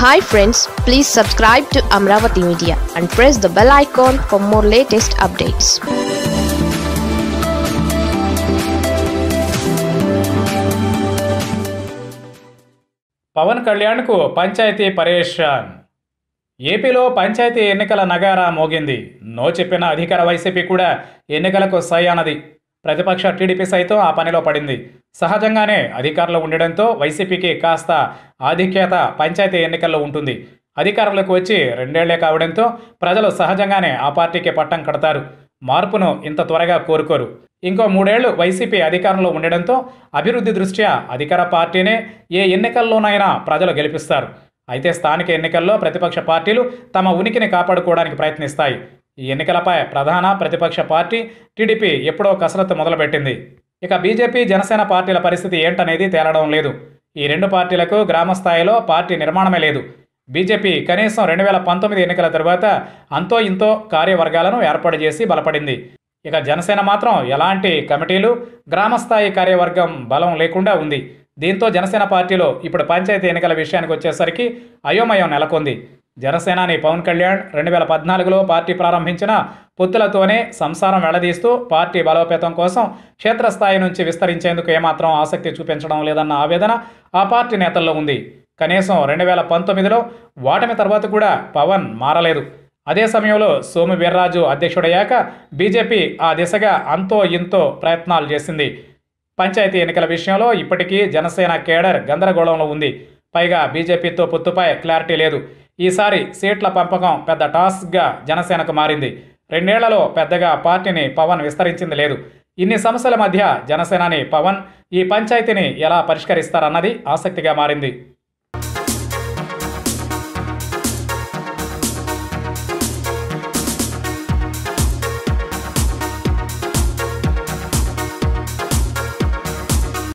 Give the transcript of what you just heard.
Hi friends please subscribe to Amaravati media and press the bell icon for more latest updates Pawan కళ్యాణ్కు పంచాయతీ పరేషాన్ ఏపీలో పంచాయతీ ఎన్నికల నగారా మోగింది. నో చెప్పిన అధికార వైసీపీ కూడా ఎన్నికలకు సై అన్నది. ప్రతిపక్ష టీడీపీ సైతం ఆ పనిలో పడింది. సహజంగానే అధికారంలో ఉండడంతో వైసీపీకి కాస్త ఆధిక్యత పంచాయతీ ఎన్నికల్లో ఉంటుంది. అధికారంలోకి వచ్చి రెండేళ్ళే కావడంతో ప్రజలు సహజంగానే ఆ పార్టీకి పట్టం కడతారు. మార్పును ఇంత త్వరగా కోరుకోరు. ఇంకో మూడేళ్ళు వైసీపీ అధికారంలో ఉండడంతో అభివృద్ధి దృష్ట్యా అధికార పార్టీనే ఏ ఎన్నికల్లోనైనా ప్రజలు గెలిపిస్తారు. అయితే స్థానిక ఎన్నికల్లో ప్రతిపక్ష పార్టీలు తమ ఉనికిని కాపాడుకోవడానికి ప్రయత్నిస్తాయి. ఈ ఎన్నికలపై ప్రధాన ప్రతిపక్ష పార్టీ టీడీపీ ఎప్పుడో కసరత్తు మొదలుపెట్టింది. ఇక బీజేపీ జనసేన పార్టీల పరిస్థితి ఏంటనేది తేలడం లేదు. ఈ రెండు పార్టీలకు గ్రామ స్థాయిలో పార్టీ నిర్మాణమే లేదు. బీజేపీ కనీసం రెండు వేల పంతొమ్మిది ఎన్నికల తర్వాత అంతో ఇంతో కార్యవర్గాలను ఏర్పాటు చేసి బలపడింది. ఇక జనసేన మాత్రం ఎలాంటి కమిటీలు గ్రామస్థాయి కార్యవర్గం బలం లేకుండా ఉంది. దీంతో జనసేన పార్టీలో ఇప్పుడు పంచాయతీ ఎన్నికల విషయానికి వచ్చేసరికి అయోమయం నెలకొంది. జనసేనాని పవన్ కళ్యాణ్ రెండు వేల పద్నాలుగులో పార్టీ ప్రారంభించిన పొత్తులతోనే సంసారం వెళ్ళదీస్తూ పార్టీ బలోపేతం కోసం క్షేత్రస్థాయి నుంచి విస్తరించేందుకు ఏమాత్రం ఆసక్తి చూపించడం లేదన్న ఆవేదన ఆ పార్టీ నేతల్లో ఉంది. కనీసం రెండు వేల పంతొమ్మిదిలో ఓటమి తర్వాత కూడా పవన్ మారలేదు. అదే సమయంలో సోము వీర్రాజు అధ్యక్షుడయ్యాక బీజేపీ ఆ దిశగా అంతో ఇంతో ప్రయత్నాలు చేసింది. పంచాయతీ ఎన్నికల విషయంలో ఇప్పటికీ జనసేన కేడర్ గందరగోళంలో ఉంది. పైగా బీజేపీతో పొత్తుపై క్లారిటీ లేదు. ఈసారి సీట్ల పంపకం పెద్ద టాస్క్గా జనసేనకు మారింది. రెండేళ్ళలో పెద్దగా పార్టీని పవన్ విస్తరించింది లేదు. ఇన్ని సమస్యల మధ్య జనసేనాని పవన్ ఈ పంచాయతీని ఎలా పరిష్కరిస్తారన్నది ఆసక్తిగా మారింది.